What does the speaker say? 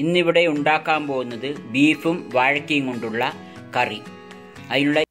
ഇന്നിവിടെ ഉണ്ടാക്കാൻ പോകുന്നത് ബീഫും വാഴക്കയും കൊണ്ടുള്ള കറി. അതിനുള്ള